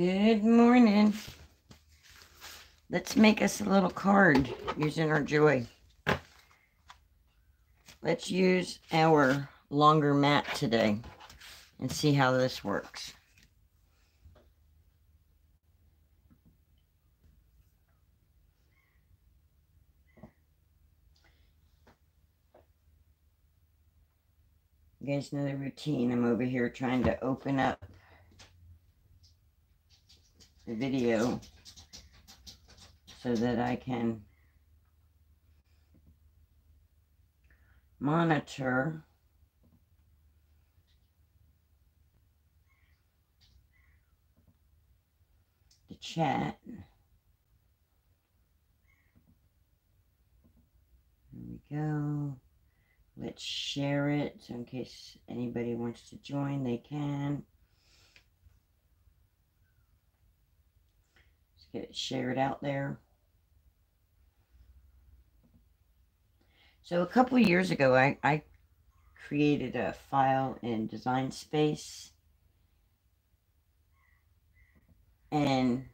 Good morning. Let's make us a little card using our joy. Let's use our longer mat today and see how this works. You guys know the routine. I'm over here trying to open up the video so that I can monitor the chat. There we go. Let's share it so in case anybody wants to join, they can. Get shared out there. So a couple years ago, I, I created a file in Design Space and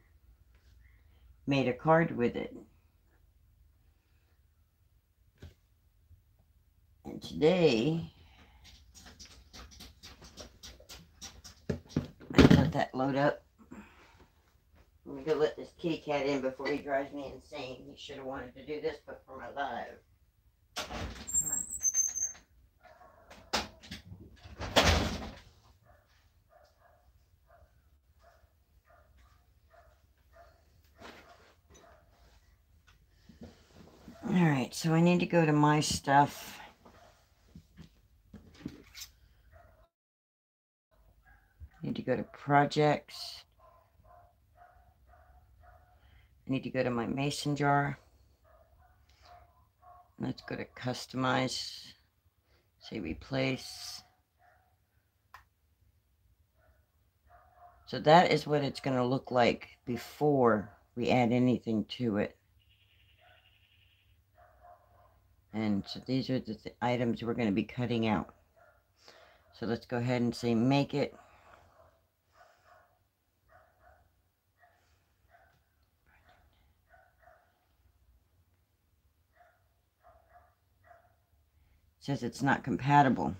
made a card with it. And today, I let that load up. Let me go let this kitty cat in before he drives me insane. He should have wanted to do this, but for my live. All right, so I need to go to my stuff. Need to go to projects. I need to go to my mason jar. Let's go to customize. Say replace. So that is what it's going to look like before we add anything to it. And so these are the th items we're going to be cutting out. So let's go ahead and say make it. Says it's not compatible.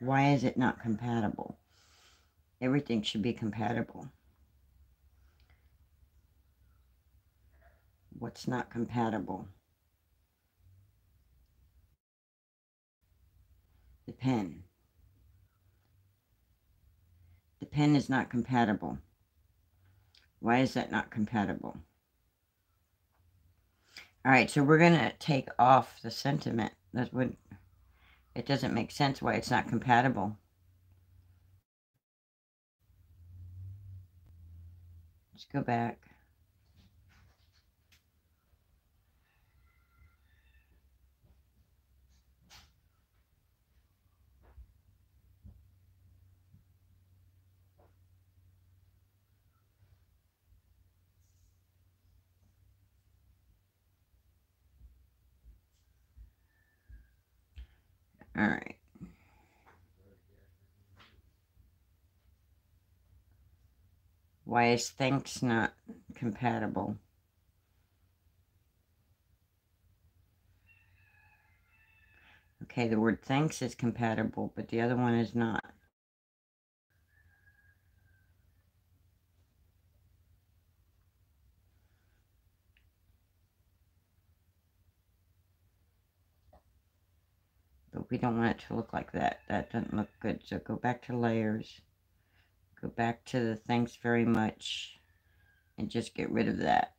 Why is it not compatible? Everything should be compatible. What's not compatible? The pen. The pen is not compatible. Why is that not compatible? All right, so we're going to take off the sentiment. That would it doesn't make sense why it's not compatible. Let's go back. All right. Why is thanks not compatible? Okay, the word thanks is compatible, but the other one is not. but don't want it to look like that. That doesn't look good. So go back to layers. Go back to the thanks very much. And just get rid of that.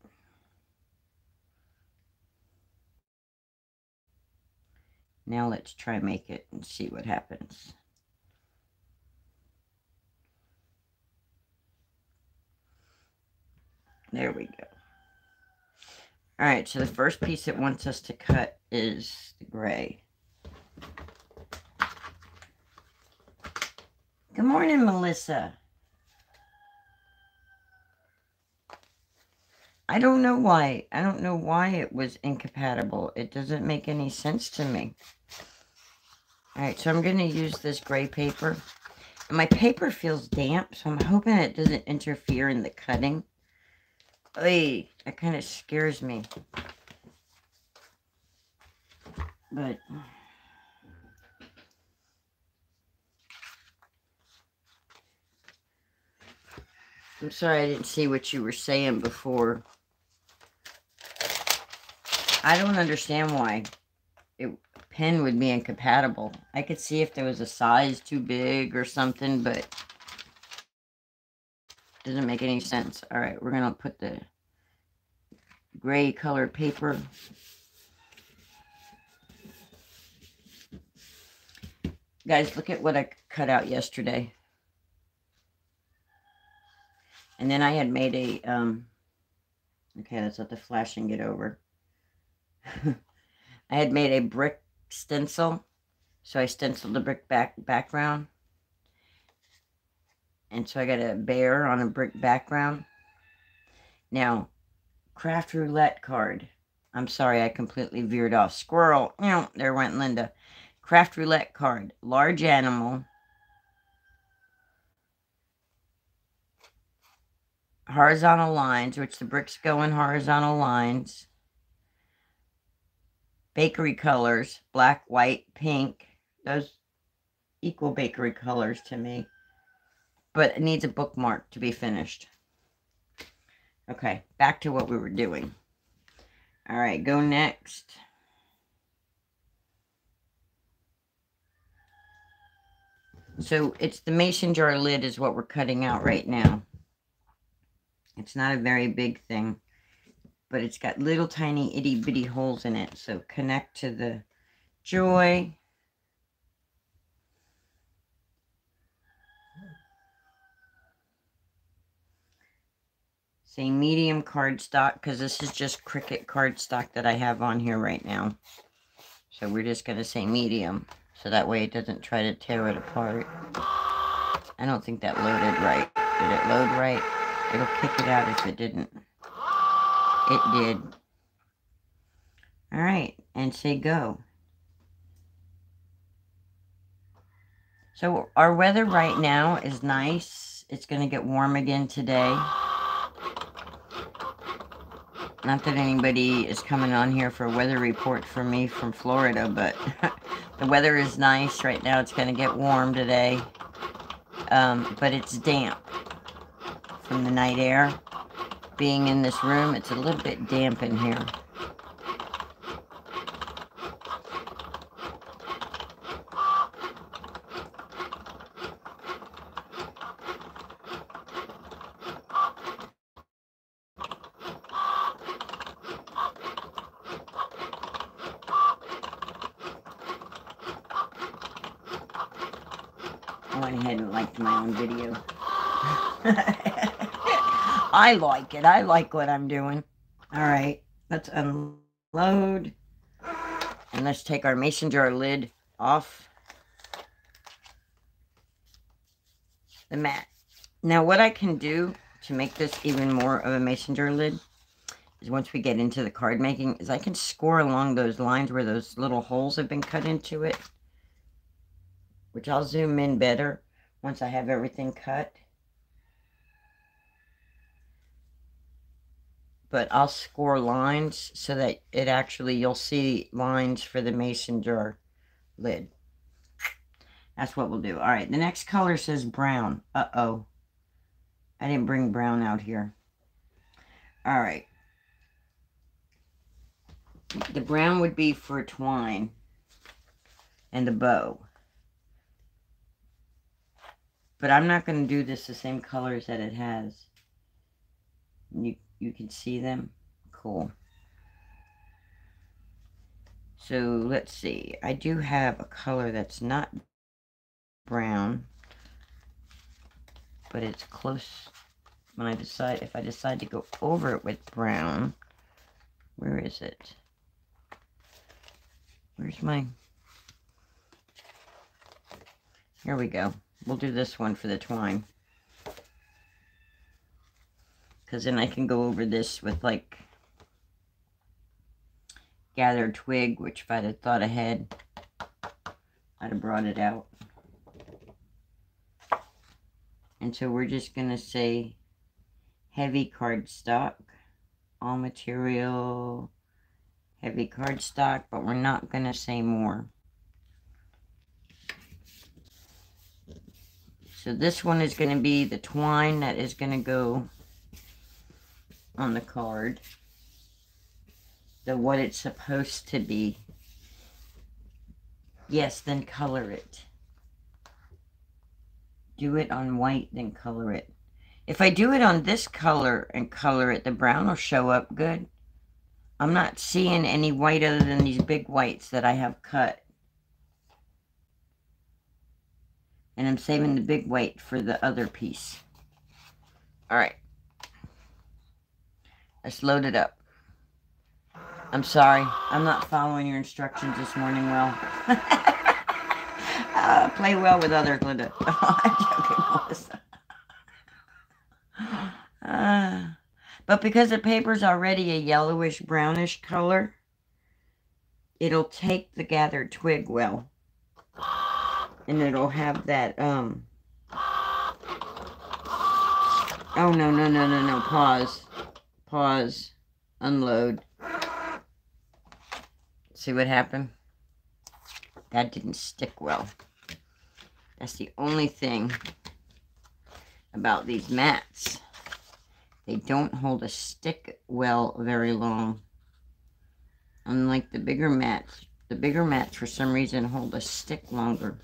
Now let's try make it and see what happens. There we go. All right, so the first piece it wants us to cut is the gray. Good morning, Melissa. I don't know why. I don't know why it was incompatible. It doesn't make any sense to me. Alright, so I'm going to use this gray paper. My paper feels damp, so I'm hoping it doesn't interfere in the cutting. Oy, that kind of scares me. But... I'm sorry I didn't see what you were saying before. I don't understand why it pen would be incompatible. I could see if there was a size too big or something, but doesn't make any sense. All right, we're going to put the gray colored paper. Guys, look at what I cut out yesterday. And then I had made a, um, okay, let's let the flashing get over. I had made a brick stencil. So I stenciled the brick back background. And so I got a bear on a brick background. Now, craft roulette card. I'm sorry, I completely veered off. Squirrel. You know, there went Linda. Craft roulette card. Large animal. Horizontal lines, which the bricks go in horizontal lines bakery colors, black, white, pink. Those equal bakery colors to me. But it needs a bookmark to be finished. Okay, back to what we were doing. All right, go next. So it's the mason jar lid is what we're cutting out right now. It's not a very big thing but it's got little tiny itty bitty holes in it. So connect to the joy. Say medium cardstock because this is just Cricut cardstock that I have on here right now. So we're just going to say medium so that way it doesn't try to tear it apart. I don't think that loaded right. Did it load right? It'll kick it out if it didn't. It did. All right, and say go. So our weather right now is nice. It's going to get warm again today. Not that anybody is coming on here for a weather report for me from Florida, but the weather is nice right now. It's going to get warm today. Um, but it's damp from the night air being in this room, it's a little bit damp in here. I went ahead and liked my own video. I like it. I like what I'm doing. All right, let's unload. And let's take our mason jar lid off the mat. Now what I can do to make this even more of a mason jar lid is once we get into the card making is I can score along those lines where those little holes have been cut into it. Which I'll zoom in better once I have everything cut. But I'll score lines so that it actually, you'll see lines for the mason jar lid. That's what we'll do. All right, the next color says brown. Uh-oh. I didn't bring brown out here. All right. The brown would be for twine and the bow. But I'm not going to do this the same colors that it has. You you can see them. Cool. So let's see. I do have a color that's not brown, but it's close. When I decide, if I decide to go over it with brown, where is it? Where's my, here we go. We'll do this one for the twine because then I can go over this with like gathered twig, which if I'd have thought ahead, I'd have brought it out. And so we're just going to say heavy cardstock, all material, heavy cardstock, but we're not going to say more. So this one is going to be the twine that is going to go on the card. The what it's supposed to be. Yes, then color it. Do it on white, then color it. If I do it on this color and color it, the brown will show up good. I'm not seeing any white other than these big whites that I have cut. And I'm saving the big white for the other piece. All right. Let's load it up. I'm sorry. I'm not following your instructions this morning well. uh, play well with others, Linda. I'm joking. Uh, but because the paper's already a yellowish brownish color, it'll take the gathered twig well. And it'll have that, um... Oh, no, no, no, no, no. Pause. Pause. Unload. See what happened? That didn't stick well. That's the only thing about these mats. They don't hold a stick well very long. Unlike the bigger mats. The bigger mats, for some reason, hold a stick longer.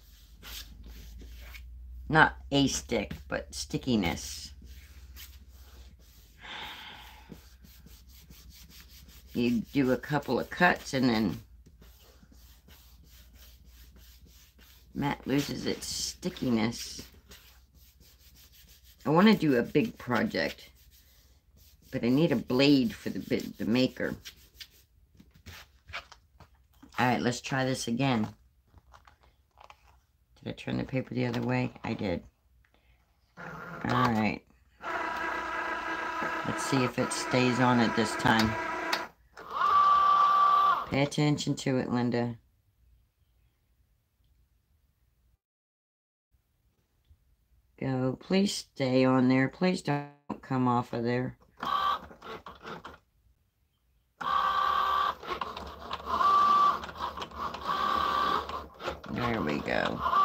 Not a stick, but stickiness. You do a couple of cuts and then mat loses its stickiness. I want to do a big project, but I need a blade for the, the maker. All right, let's try this again. Did I turn the paper the other way? I did. All right. Let's see if it stays on it this time. Pay attention to it, Linda. Go. Please stay on there. Please don't come off of there. There we go.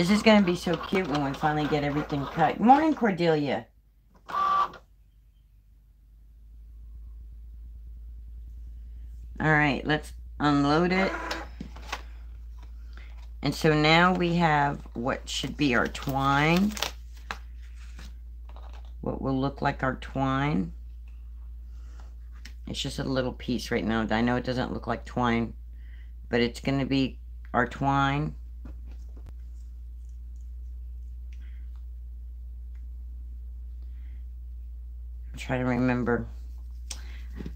This is going to be so cute when we finally get everything cut. Morning, Cordelia. All right, let's unload it. And so now we have what should be our twine. What will look like our twine. It's just a little piece right now. I know it doesn't look like twine, but it's going to be our twine. Trying to remember.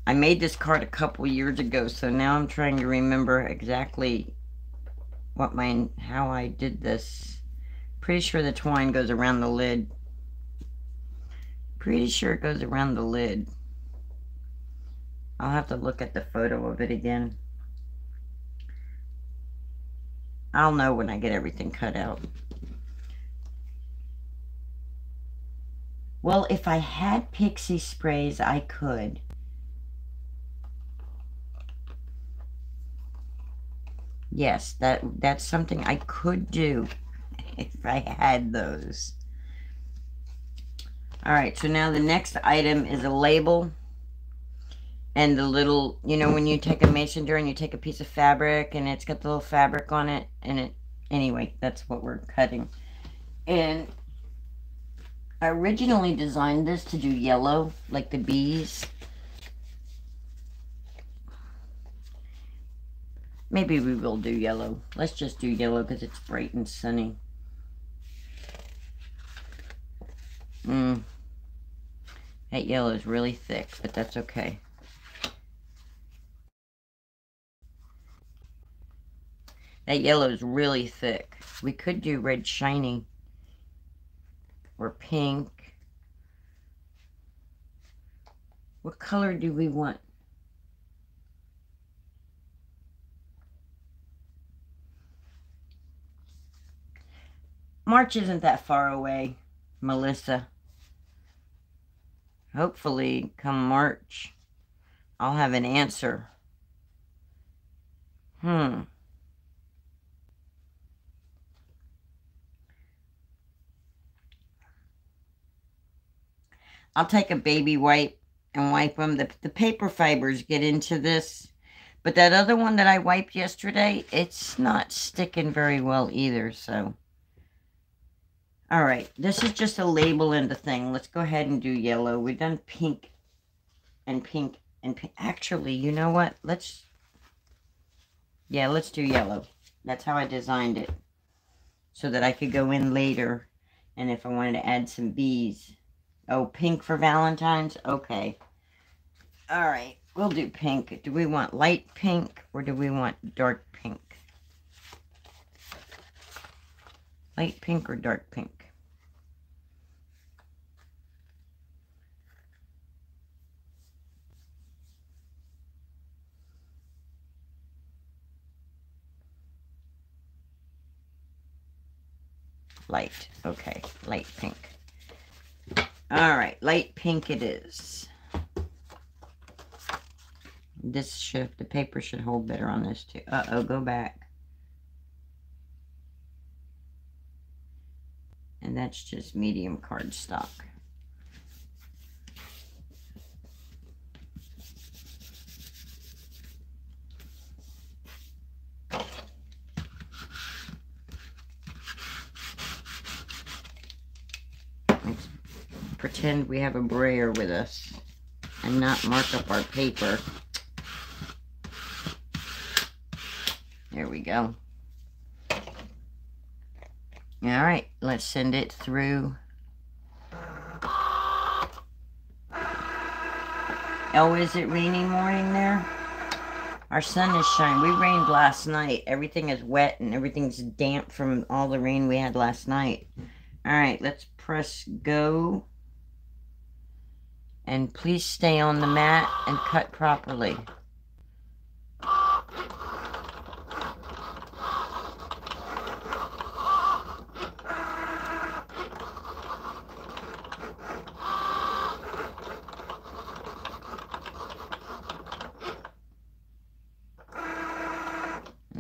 I made this card a couple years ago, so now I'm trying to remember exactly what my how I did this. Pretty sure the twine goes around the lid. Pretty sure it goes around the lid. I'll have to look at the photo of it again. I'll know when I get everything cut out. Well, if I had pixie sprays, I could. Yes, that that's something I could do if I had those. All right, so now the next item is a label. And the little, you know, when you take a mason jar and you take a piece of fabric and it's got the little fabric on it. And it, anyway, that's what we're cutting. And I originally designed this to do yellow, like the bees. Maybe we will do yellow. Let's just do yellow because it's bright and sunny. Mmm. That yellow is really thick, but that's okay. That yellow is really thick. We could do red shiny or pink. What color do we want? March isn't that far away, Melissa. Hopefully, come March, I'll have an answer. Hmm. I'll take a baby wipe and wipe them. The, the paper fibers get into this. But that other one that I wiped yesterday, it's not sticking very well either, so... All right, this is just a label and the thing. Let's go ahead and do yellow. We've done pink and pink and pink. Actually, you know what? Let's, yeah, let's do yellow. That's how I designed it. So that I could go in later and if I wanted to add some bees. Oh, pink for Valentine's? Okay. All right, we'll do pink. Do we want light pink or do we want dark pink? Light pink or dark pink? Light. Okay, light pink. All right, light pink it is. This should, the paper should hold better on this too. Uh-oh, go back. And that's just medium cardstock. Pretend we have a brayer with us and not mark up our paper. There we go. All right, let's send it through. Oh, is it rainy morning there? Our sun is shining. We rained last night. Everything is wet and everything's damp from all the rain we had last night. All right, let's press go. And please stay on the mat and cut properly.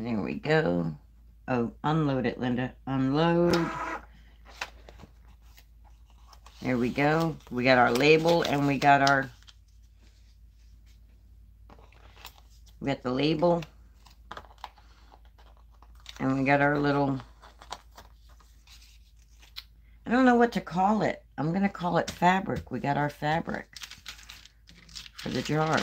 there we go. Oh, unload it, Linda. Unload. There we go. We got our label and we got our, we got the label and we got our little, I don't know what to call it. I'm to call it fabric. We got our fabric for the jar.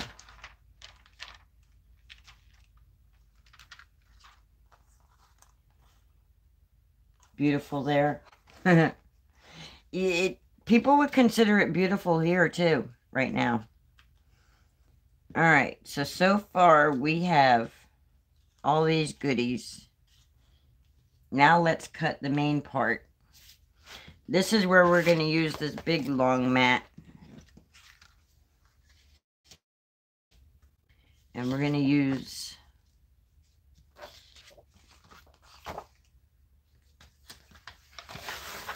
Beautiful there. it people would consider it beautiful here too, right now. All right, so, so far we have all these goodies. Now let's cut the main part. This is where we're going to use this big long mat. And we're going to use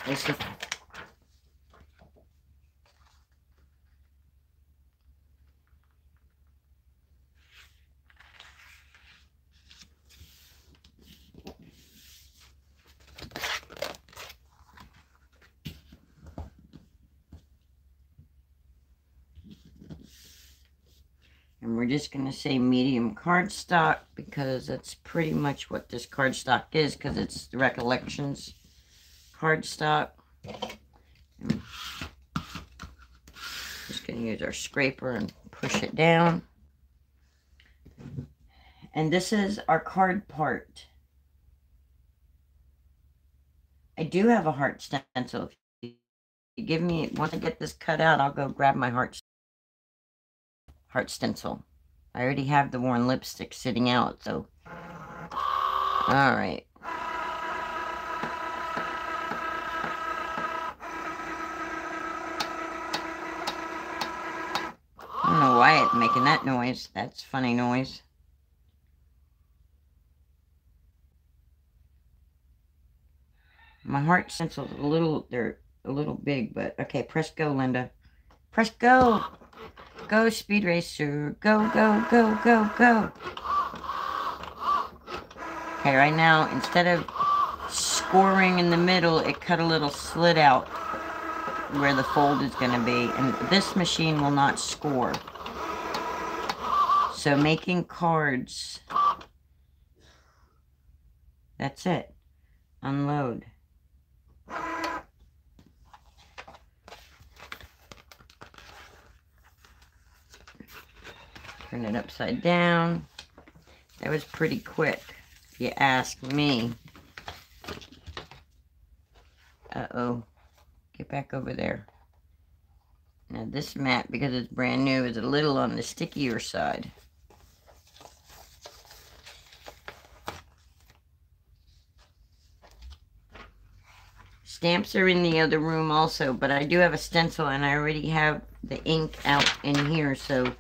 this And we're just going to say medium cardstock because that's pretty much what this cardstock is because it's the Recollections cardstock. And just going to use our scraper and push it down. And this is our card part. I do have a heart stencil. If you give me, once I get this cut out, I'll go grab my heart heart stencil. I already have the worn lipstick sitting out, so All right. I don't know why it's making that noise. That's funny noise. My heart stencils a little, they're a little big, but okay, press go, Linda. Press go. Go, Speed Racer. Go, go, go, go, go. Okay, right now, instead of scoring in the middle, it cut a little slit out where the fold is going to be. And this machine will not score. So making cards, that's it. Unload. Turn it upside down. That was pretty quick, if you ask me. Uh-oh. Get back over there. Now this mat, because it's brand new, is a little on the stickier side. Stamps are in the other room also, but I do have a stencil and I already have the ink out in here, so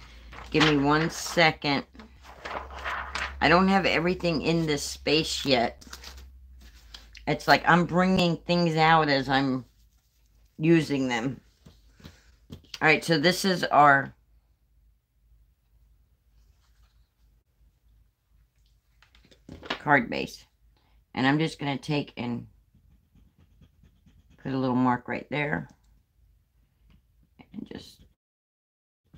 Give me one second. I don't have everything in this space yet. It's like I'm bringing things out as I'm using them. All right, so this is our card base. And I'm just going to take and put a little mark right there. And just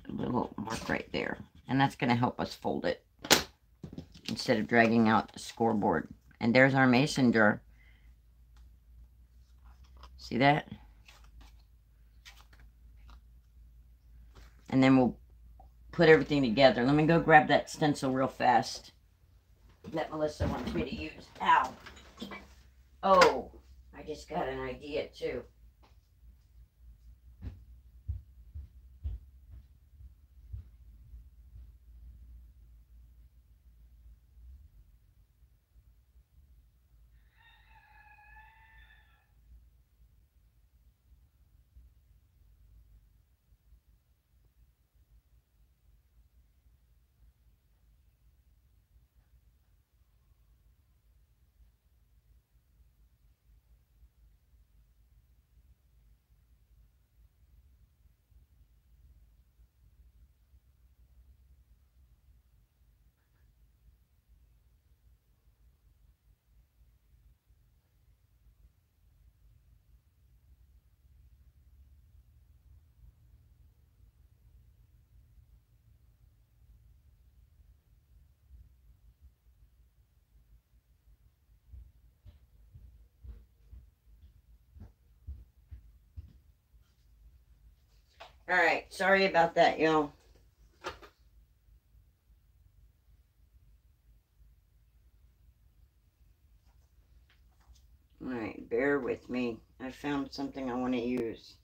little mark right there. And that's going to help us fold it instead of dragging out the scoreboard. And there's our mason jar. See that? And then we'll put everything together. Let me go grab that stencil real fast that Melissa wants me to use. Ow. Oh, I just got an idea too. All right, sorry about that, y'all. All right, bear with me. I found something I want to use.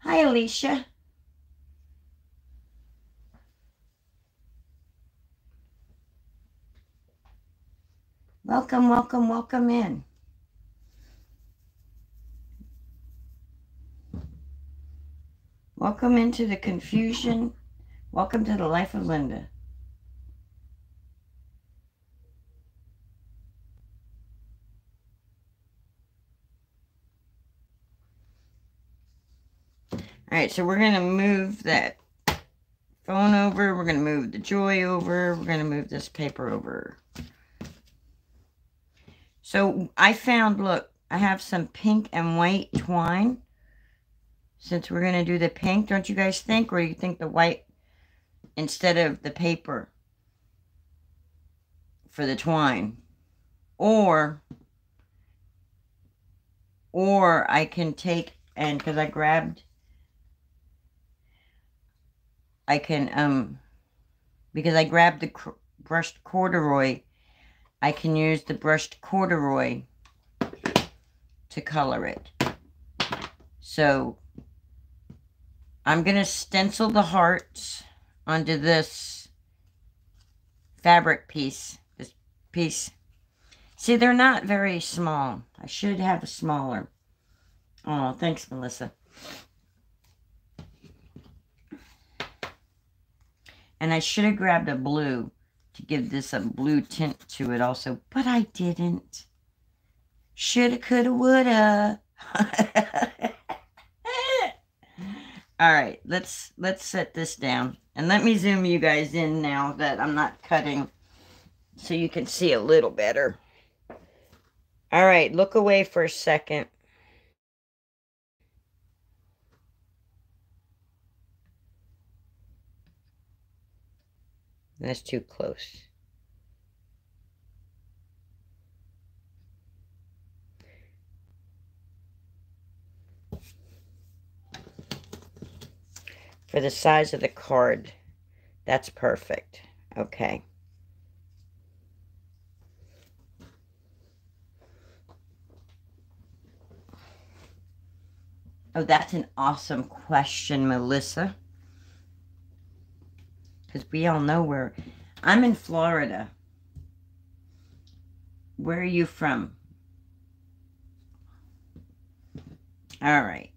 Hi, Alicia. Welcome, welcome, welcome in. Welcome into the confusion. Welcome to the life of Linda. All right, so we're going to move that phone over. We're going to move the joy over. We're going to move this paper over. So I found, look, I have some pink and white twine. Since we're going to do the pink, don't you guys think? Or you think the white instead of the paper for the twine? Or, or I can take, and because I grabbed I can, um, because I grabbed the brushed corduroy, I can use the brushed corduroy to color it. So I'm going to stencil the hearts onto this fabric piece, this piece. See, they're not very small. I should have a smaller. Oh, thanks, Melissa. And I should have grabbed a blue to give this a blue tint to it also, but I didn't. Shoulda, coulda, woulda. All right, let's let's set this down. And let me zoom you guys in now that I'm not cutting so you can see a little better. All right, look away for a second. That's too close. For the size of the card, that's perfect. Okay. Oh, that's an awesome question, Melissa because we all know where I'm in Florida. Where are you from? All right.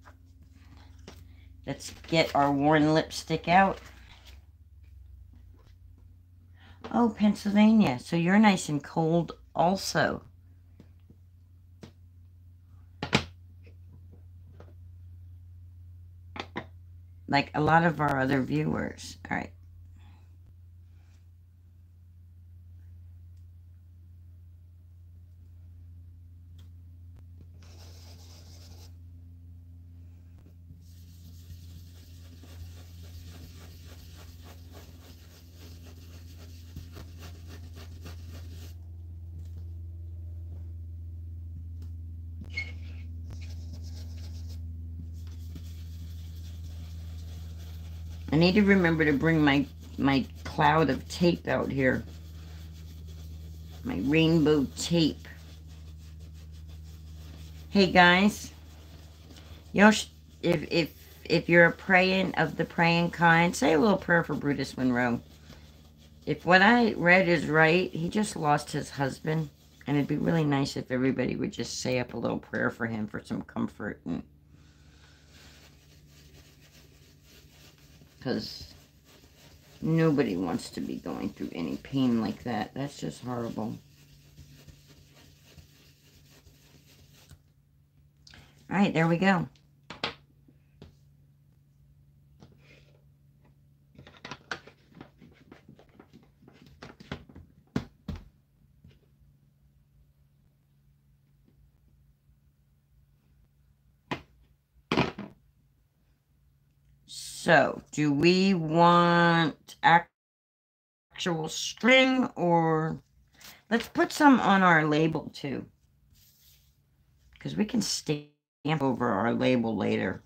Let's get our worn lipstick out. Oh, Pennsylvania. So you're nice and cold also. Like a lot of our other viewers. All right. I need to remember to bring my, my cloud of tape out here. My rainbow tape. Hey guys, y'all, if, if, if you're a praying of the praying kind, say a little prayer for Brutus Monroe. If what I read is right, he just lost his husband. And it'd be really nice if everybody would just say up a little prayer for him for some comfort and because nobody wants to be going through any pain like that. That's just horrible. All right, there we go. So, do we want actual string or... Let's put some on our label too. Because we can stamp over our label later.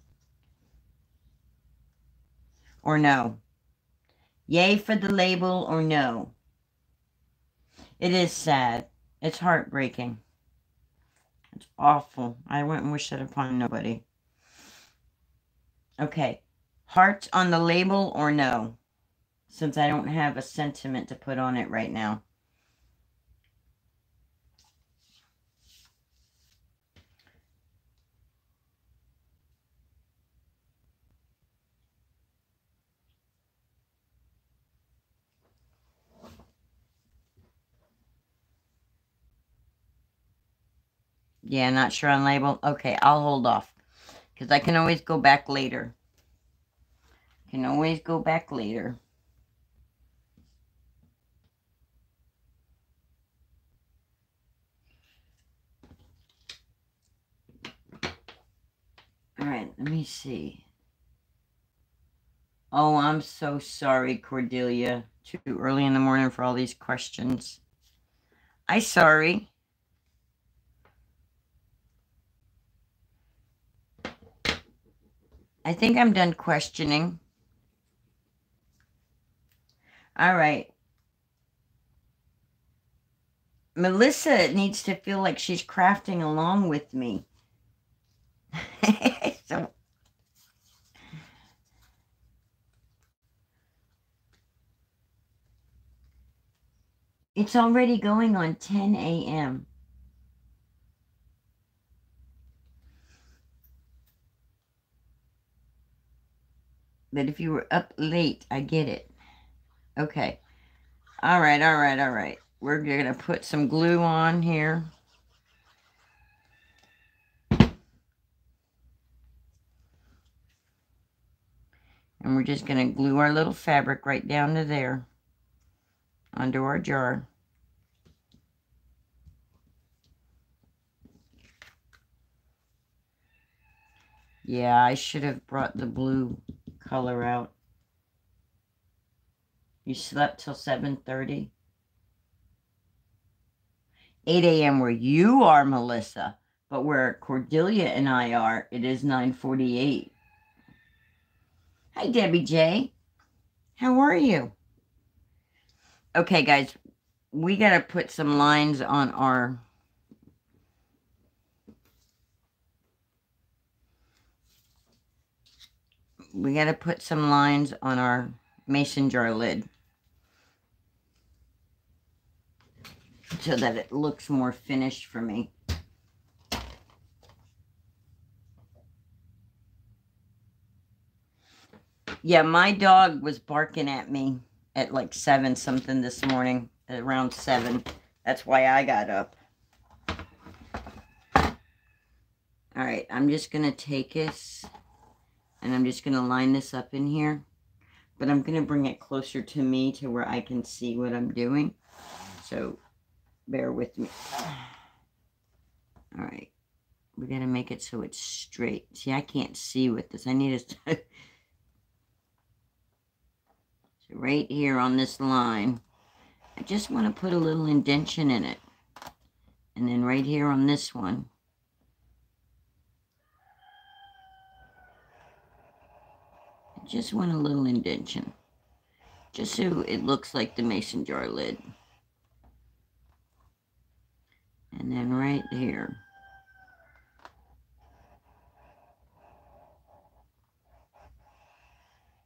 Or no. Yay for the label or no. It is sad. It's heartbreaking. It's awful. I wouldn't wish that upon nobody. Okay. Heart on the label or no? Since I don't have a sentiment to put on it right now. Yeah, not sure on label. Okay, I'll hold off. Because I can always go back later. Can always go back later. All right, let me see. Oh, I'm so sorry, Cordelia. Too early in the morning for all these questions. I sorry. I think I'm done questioning. All right. Melissa needs to feel like she's crafting along with me. so it's already going on 10 a.m. But if you were up late, I get it. Okay. All right, all right, all right. We're going to put some glue on here. And we're just going to glue our little fabric right down to there. Onto our jar. Yeah, I should have brought the blue color out. You slept till 7.30? 8 a.m. where you are, Melissa. But where Cordelia and I are, it is 9.48. Hi, Debbie J. How are you? Okay, guys. We got to put some lines on our... We got to put some lines on our mason jar lid. So that it looks more finished for me. Yeah, my dog was barking at me at like 7 something this morning, around 7. That's why I got up. All right, I'm just going to take this and I'm just going to line this up in here. But I'm going to bring it closer to me to where I can see what I'm doing. So bear with me. All right. We got to make it so it's straight. See, I can't see with this. I need to... so right here on this line, I just want to put a little indention in it. And then right here on this one, I just want a little indention. Just so it looks like the mason jar lid. And then right here.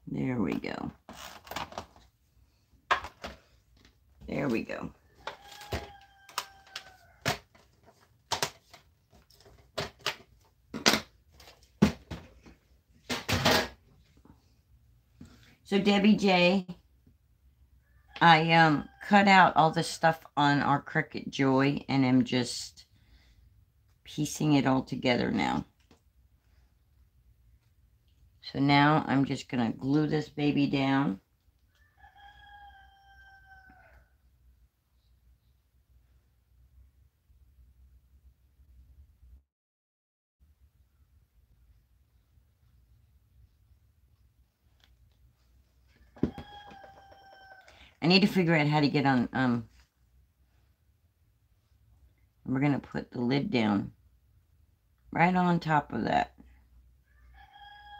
There we go. There we go. So Debbie J, I um cut out all the stuff on our Cricut Joy and am just piecing it all together now. So now I'm just going to glue this baby down. I need to figure out how to get on, um, we're going to put the lid down right on top of that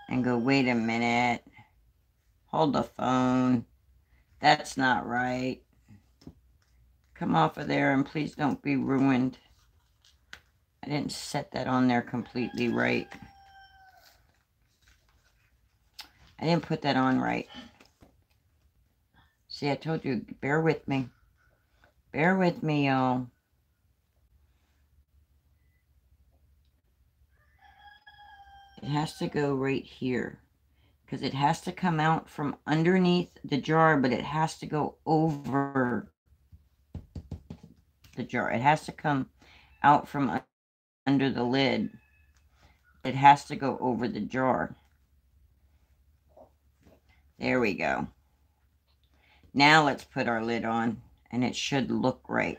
and go, wait a minute, hold the phone, that's not right. Come off of there and please don't be ruined. I didn't set that on there completely right. I didn't put that on right. See, I told you, bear with me. Bear with me, y'all. It has to go right here. Because it has to come out from underneath the jar, but it has to go over the jar. It has to come out from under the lid. It has to go over the jar. There we go. Now let's put our lid on and it should look right.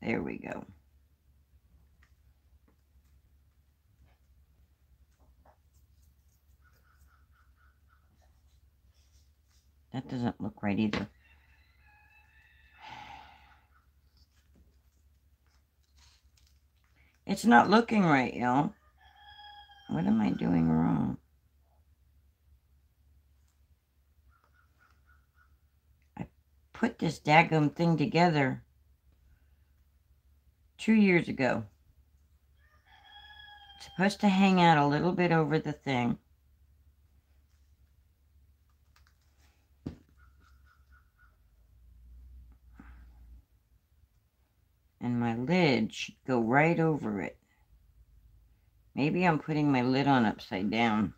There we go. That doesn't look right either. It's not looking right, y'all. What am I doing wrong? Put this daggum thing together two years ago. It's supposed to hang out a little bit over the thing. And my lid should go right over it. Maybe I'm putting my lid on upside down.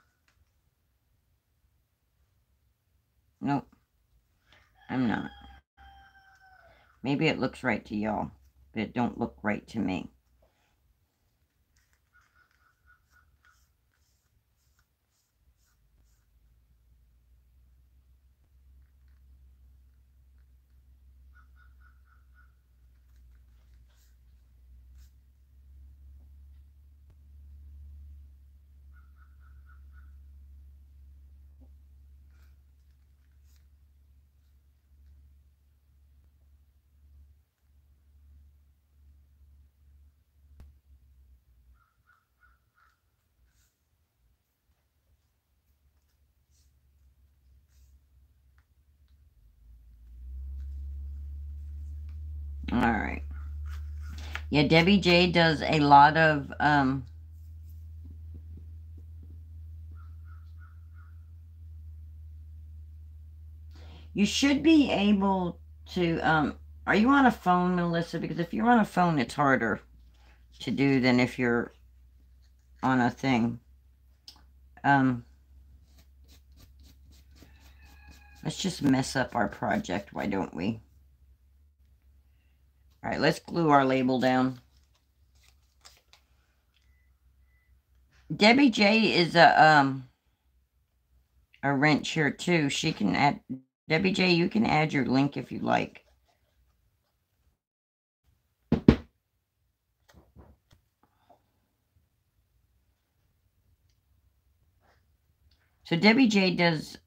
Nope. I'm not. Maybe it looks right to y'all, but it don't look right to me. All right. Yeah, Debbie J does a lot of um You should be able to um are you on a phone, Melissa? Because if you're on a phone, it's harder to do than if you're on a thing. Um Let's just mess up our project, why don't we? All right, let's glue our label down. Debbie J is a um a wrench here too. She can add Debbie J, you can add your link if you like. So Debbie J does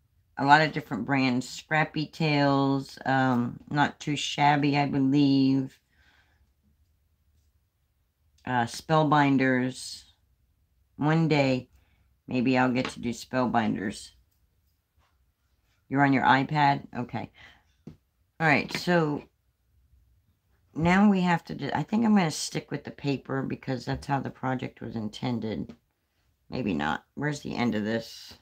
a lot of different brands. Scrappy Tails, um, Not Too Shabby, I believe uh, Spellbinders. One day, maybe I'll get to do Spellbinders. You're on your iPad? Okay. All right, so now we have to do, I think I'm going to stick with the paper because that's how the project was intended. Maybe not. Where's the end of this?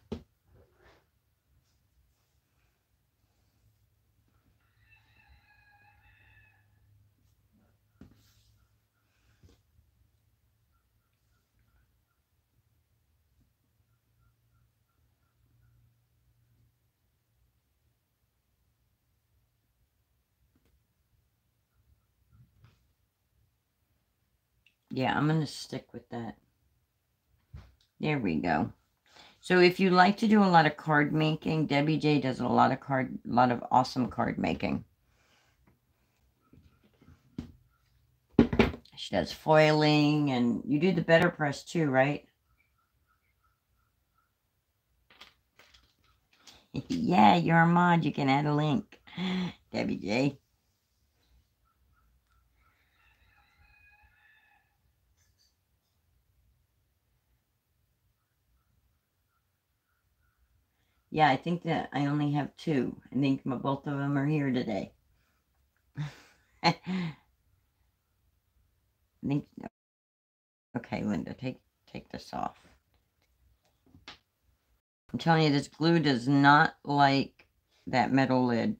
Yeah, I'm going to stick with that. There we go. So if you like to do a lot of card making, Debbie J does a lot of card, a lot of awesome card making. She does foiling and you do the better press too, right? yeah, you're a mod. You can add a link. Debbie J. Yeah, I think that I only have two. I think my, both of them are here today. I think. Okay, Linda, take take this off. I'm telling you, this glue does not like that metal lid.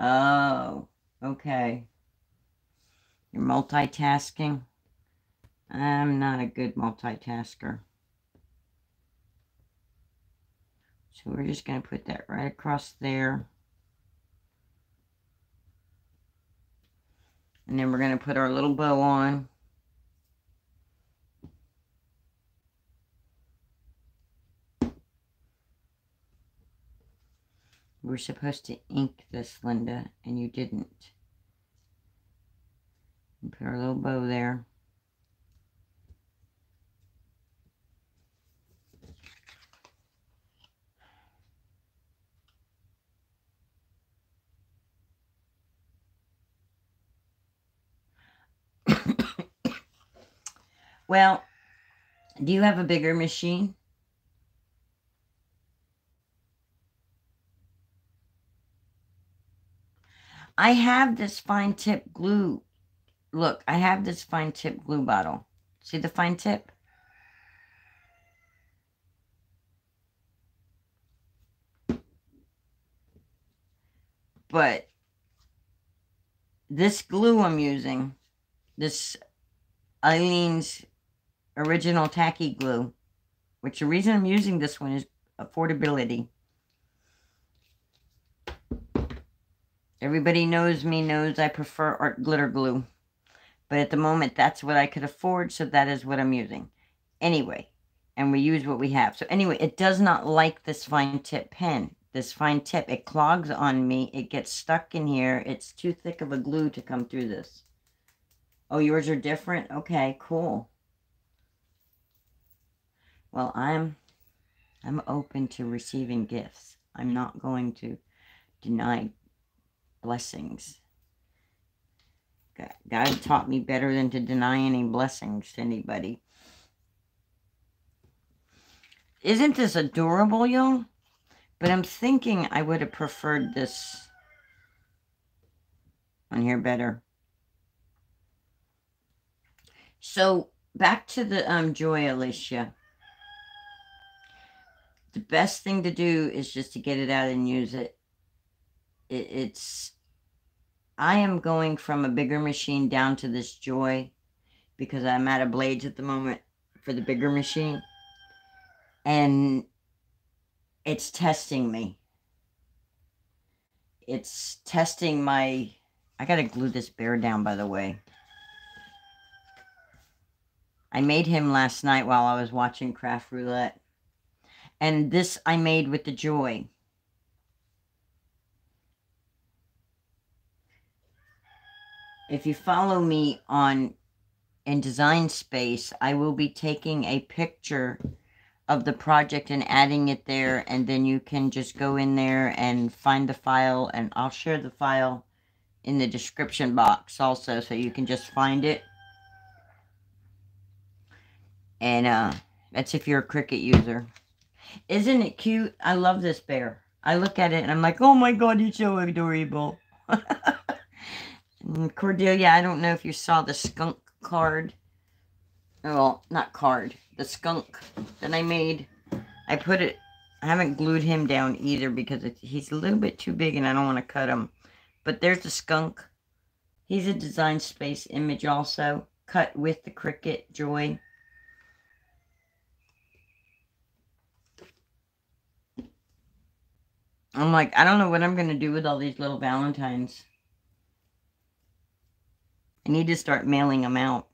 Oh, okay. You're multitasking. I'm not a good multitasker. So we're just going to put that right across there. And then we're going to put our little bow on. You were supposed to ink this, Linda, and you didn't. And put our little bow there. well, do you have a bigger machine? I have this fine tip glue. Look, I have this fine tip glue bottle. See the fine tip? But this glue I'm using, this Aleene's original tacky glue, which the reason I'm using this one is affordability. Everybody knows me, knows I prefer art glitter glue. But at the moment, that's what I could afford, so that is what I'm using. Anyway, and we use what we have. So anyway, it does not like this fine tip pen this fine tip. It clogs on me. It gets stuck in here. It's too thick of a glue to come through this. Oh, yours are different? Okay, cool. Well, I'm I'm open to receiving gifts. I'm not going to deny blessings. God taught me better than to deny any blessings to anybody. Isn't this adorable, y'all? But I'm thinking I would have preferred this on here better. So back to the um, Joy Alicia. The best thing to do is just to get it out and use it. It. It's, I am going from a bigger machine down to this Joy because I'm out of blades at the moment for the bigger machine. And it's testing me. It's testing my... I gotta glue this bear down, by the way. I made him last night while I was watching Craft Roulette. And this I made with the joy. If you follow me on in Design Space, I will be taking a picture of the project and adding it there and then you can just go in there and find the file and I'll share the file in the description box also so you can just find it. And uh that's if you're a Cricut user. Isn't it cute? I love this bear. I look at it and I'm like oh my god it's so adorable Mm, Cordelia I don't know if you saw the skunk card well not card the skunk that I made. I put it, I haven't glued him down either because it, he's a little bit too big and I don't want to cut him. But there's the skunk. He's a design space image also, cut with the Cricut Joy. I'm like, I don't know what I'm going to do with all these little Valentines. I need to start mailing them out.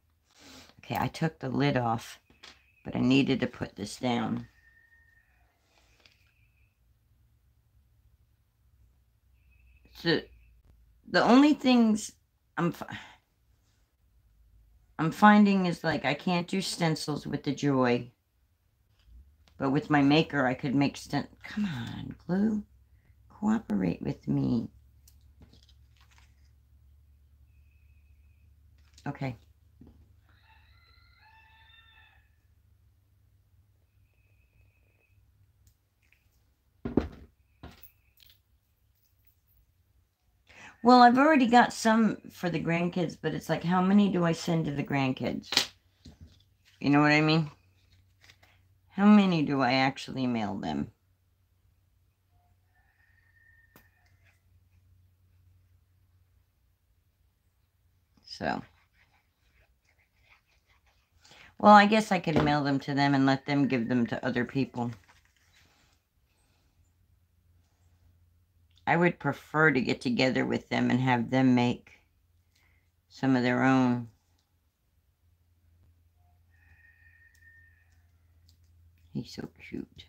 Okay, I took the lid off but I needed to put this down. So the only things I'm I'm finding is like I can't do stencils with the joy. But with my maker I could make stent come on, glue. Cooperate with me. Okay. Well, I've already got some for the grandkids, but it's like, how many do I send to the grandkids? You know what I mean? How many do I actually mail them? So. Well, I guess I could mail them to them and let them give them to other people. I would prefer to get together with them and have them make some of their own. He's so cute.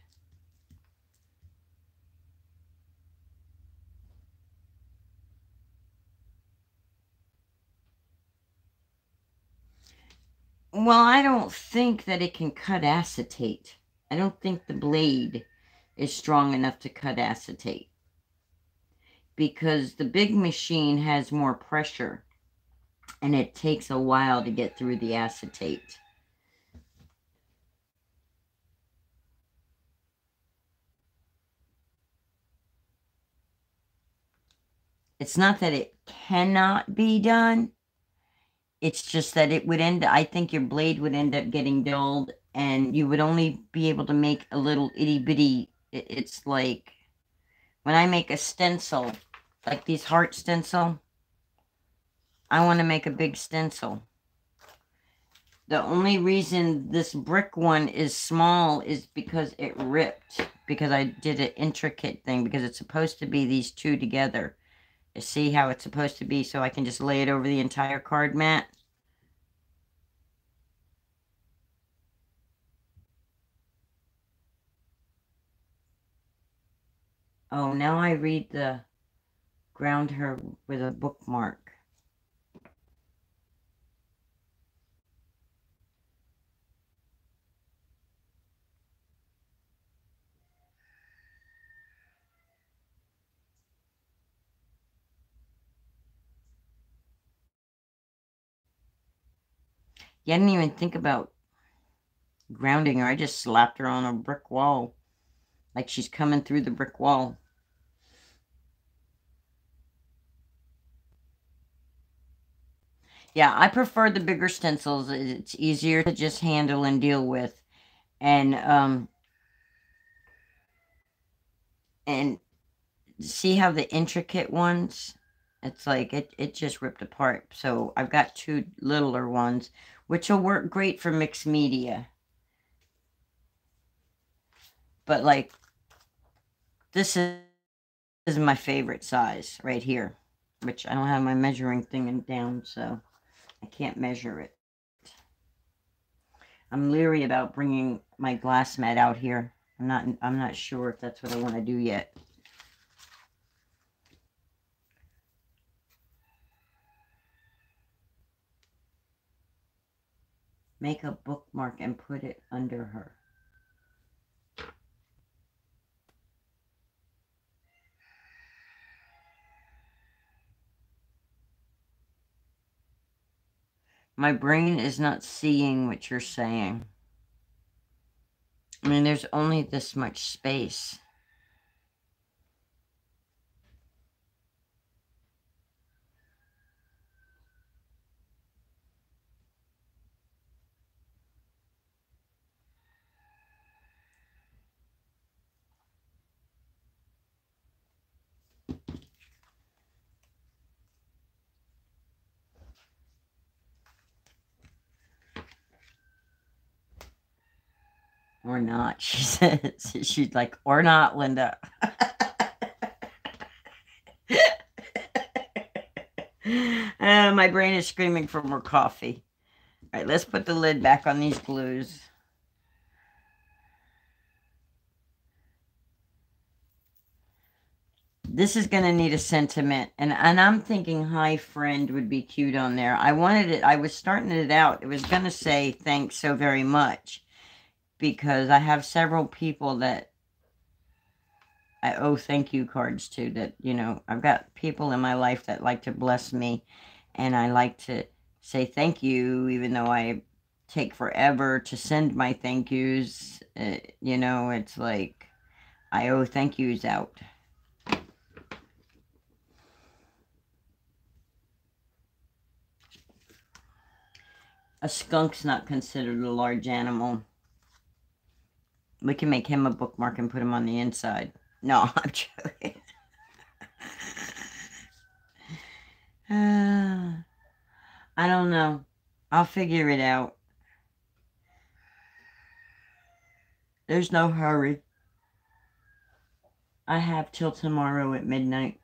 Well, I don't think that it can cut acetate. I don't think the blade is strong enough to cut acetate because the big machine has more pressure and it takes a while to get through the acetate. It's not that it cannot be done. It's just that it would end, I think your blade would end up getting dulled and you would only be able to make a little itty bitty. It's like when I make a stencil, like these heart stencil, I want to make a big stencil. The only reason this brick one is small is because it ripped. Because I did an intricate thing. Because it's supposed to be these two together. See how it's supposed to be so I can just lay it over the entire card mat. Oh, now I read the ground her with a bookmark. Yeah, I didn't even think about grounding her. I just slapped her on a brick wall. Like she's coming through the brick wall. Yeah, I prefer the bigger stencils. It's easier to just handle and deal with. And, um, and see how the intricate ones, it's like it, it just ripped apart. So I've got two littler ones, which will work great for mixed media. But like, this is, this is my favorite size right here, which I don't have my measuring thing down, so I can't measure it. I'm leery about bringing my glass mat out here. I'm not I'm not sure if that's what I want to do yet. Make a bookmark and put it under her. My brain is not seeing what you're saying. I mean, there's only this much space. Or not, she says. She's like, or not, Linda. uh, my brain is screaming for more coffee. All right, let's put the lid back on these glues. This is going to need a sentiment. And, and I'm thinking hi friend would be cute on there. I wanted it. I was starting it out. It was going to say thanks so very much because I have several people that I owe thank you cards to that, you know, I've got people in my life that like to bless me and I like to say thank you even though I take forever to send my thank yous. Uh, you know, it's like I owe thank yous out. A skunk's not considered a large animal. We can make him a bookmark and put him on the inside. No, I'm joking. uh, I don't know. I'll figure it out. There's no hurry. I have till tomorrow at midnight.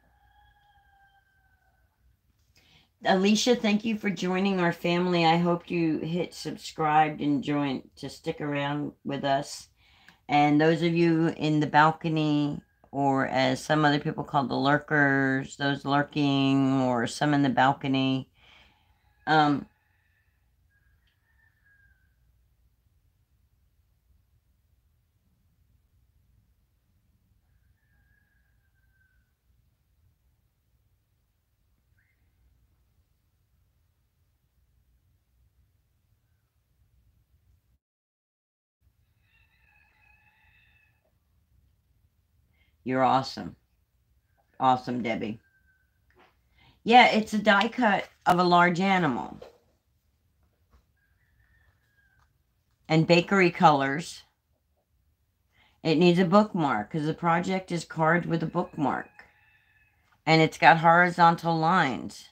Alicia, thank you for joining our family. I hope you hit subscribe and join to stick around with us. And those of you in the balcony, or as some other people call the lurkers, those lurking, or some in the balcony, um, You're awesome. Awesome, Debbie. Yeah, it's a die cut of a large animal. And bakery colors. It needs a bookmark because the project is carved with a bookmark. And it's got horizontal lines.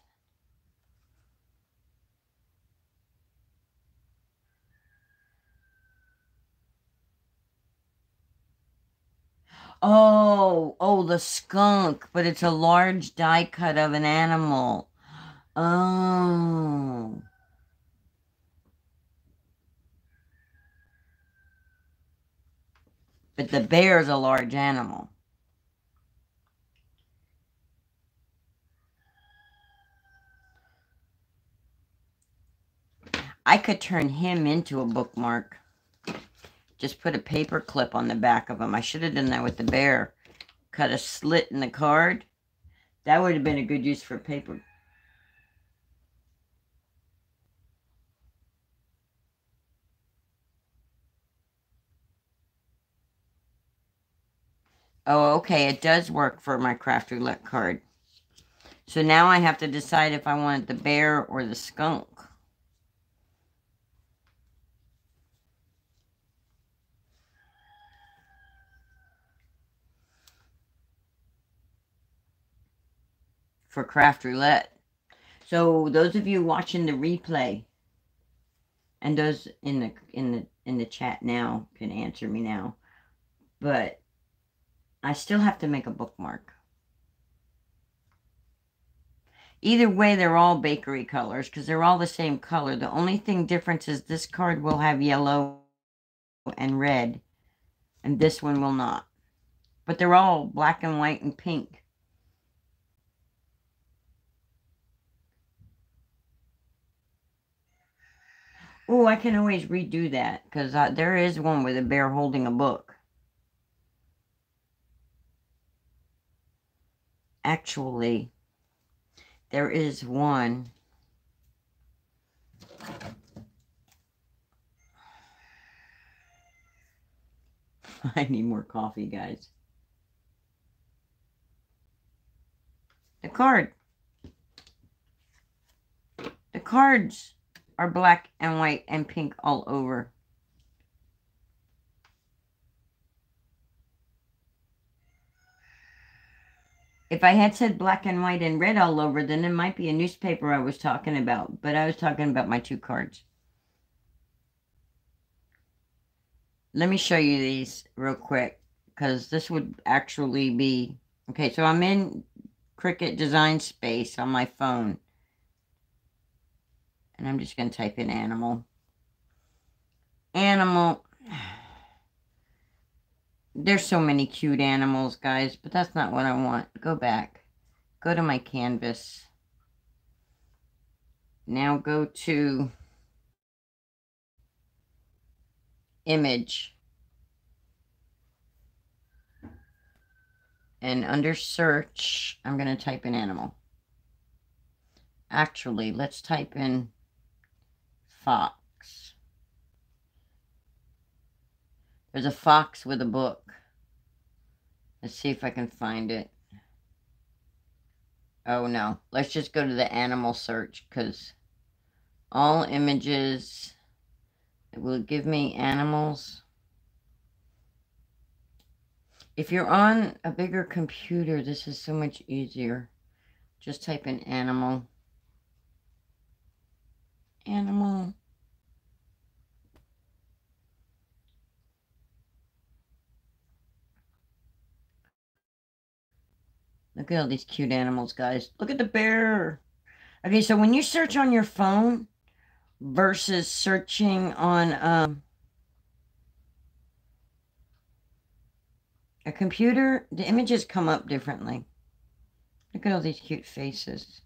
Oh, oh, the skunk, but it's a large die cut of an animal. Oh. But the bear is a large animal. I could turn him into a bookmark. Just put a paper clip on the back of them. I should have done that with the bear. Cut a slit in the card. That would have been a good use for paper. Oh, okay. It does work for my craft roulette card. So now I have to decide if I want the bear or the skunk. For craft roulette. So those of you watching the replay and those in the in the in the chat now can answer me now. But I still have to make a bookmark. Either way, they're all bakery colors because they're all the same color. The only thing difference is this card will have yellow and red, and this one will not. But they're all black and white and pink. Oh, I can always redo that because uh, there is one with a bear holding a book. Actually, there is one. I need more coffee, guys. The card. The cards are black and white and pink all over. If I had said black and white and red all over, then it might be a newspaper I was talking about. But I was talking about my two cards. Let me show you these real quick. Because this would actually be... Okay, so I'm in Cricut Design Space on my phone. And I'm just going to type in animal. Animal. There's so many cute animals, guys, but that's not what I want. Go back. Go to my canvas. Now go to image. And under search, I'm going to type in animal. Actually, let's type in fox. There's a fox with a book. Let's see if I can find it. Oh no, let's just go to the animal search because all images, will give me animals. If you're on a bigger computer, this is so much easier. Just type in animal animal. Look at all these cute animals, guys. Look at the bear. Okay, so when you search on your phone versus searching on um, a computer, the images come up differently. Look at all these cute faces.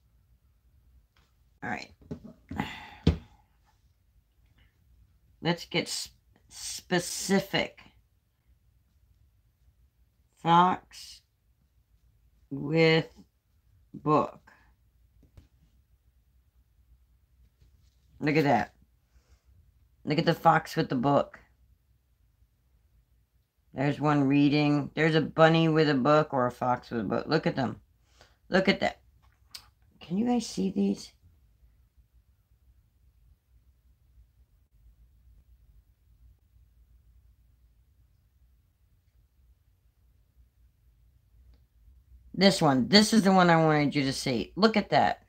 All right. Let's get sp specific. Fox with book. Look at that. Look at the fox with the book. There's one reading. There's a bunny with a book or a fox with a book. Look at them. Look at that. Can you guys see these? This one. This is the one I wanted you to see. Look at that.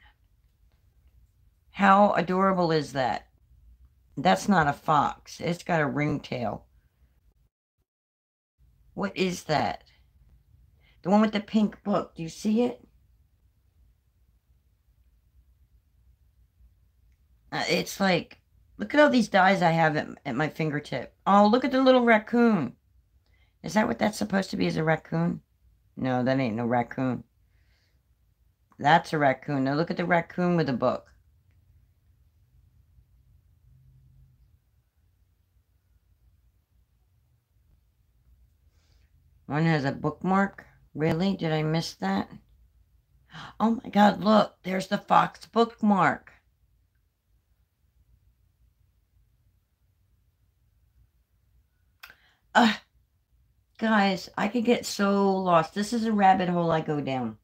How adorable is that? That's not a fox. It's got a ringtail. What is that? The one with the pink book. Do you see it? Uh, it's like, look at all these dies I have at, at my fingertip. Oh, look at the little raccoon. Is that what that's supposed to be, is a raccoon? No, that ain't no raccoon. That's a raccoon. Now look at the raccoon with a book. One has a bookmark. Really? Did I miss that? Oh my god, look. There's the fox bookmark. Uh, guys, I could get so lost. This is a rabbit hole I go down.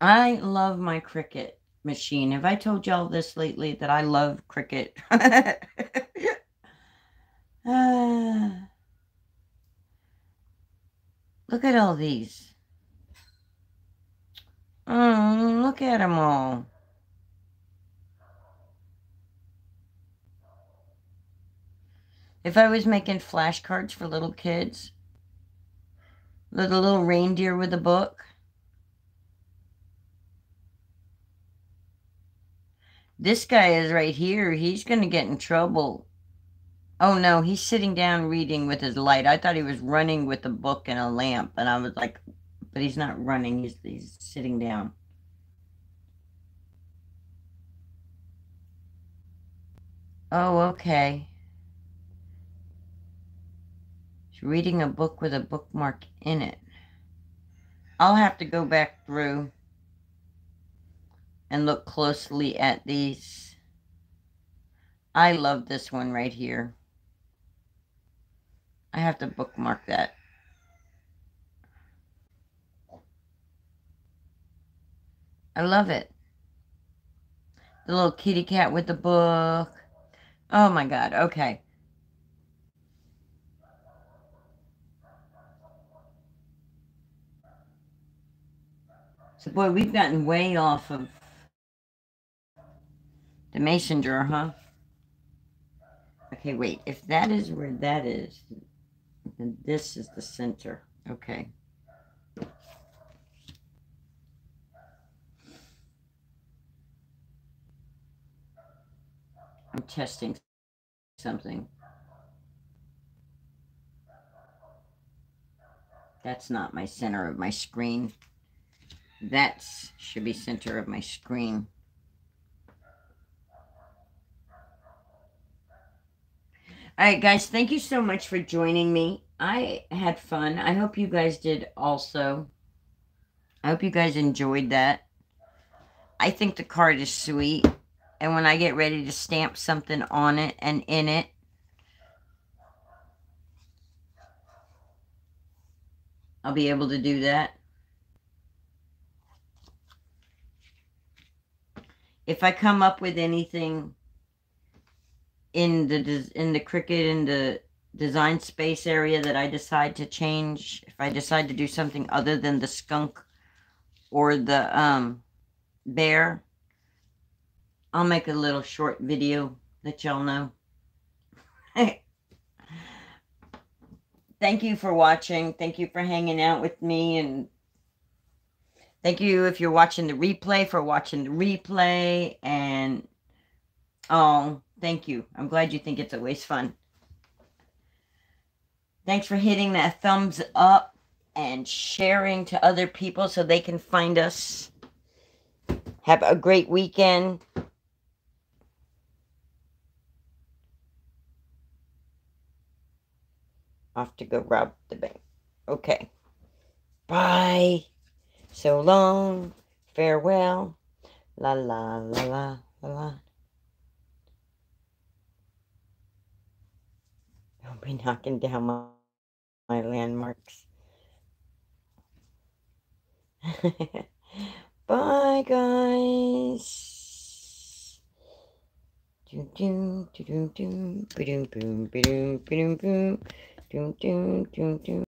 I love my Cricut machine. Have I told y'all this lately that I love Cricut? uh, look at all these. Oh, look at them all. If I was making flashcards for little kids, little little reindeer with a book. This guy is right here. He's going to get in trouble. Oh no, he's sitting down reading with his light. I thought he was running with a book and a lamp. And I was like, but he's not running. He's, he's sitting down. Oh, okay reading a book with a bookmark in it. I'll have to go back through and look closely at these. I love this one right here. I have to bookmark that. I love it. The little kitty cat with the book. Oh my God. Okay. So, boy, we've gotten way off of the mason jar, huh? Okay, wait. If that is where that is, then this is the center. Okay. I'm testing something. That's not my center of my screen. That should be center of my screen. All right, guys, thank you so much for joining me. I had fun. I hope you guys did also. I hope you guys enjoyed that. I think the card is sweet. And when I get ready to stamp something on it and in it, I'll be able to do that. If I come up with anything in the in the Cricut in the design space area that I decide to change, if I decide to do something other than the skunk or the um, bear, I'll make a little short video that y'all know. Thank you for watching. Thank you for hanging out with me and Thank you if you're watching the replay for watching the replay. And oh, thank you. I'm glad you think it's always fun. Thanks for hitting that thumbs up and sharing to other people so they can find us. Have a great weekend. Off to go rob the bank. Okay. Bye. So long, farewell, la la la la la la. Don't be knocking down my, my landmarks. Bye, guys. Do do do do do. Boom boom boom boom boom boom. Do do do do.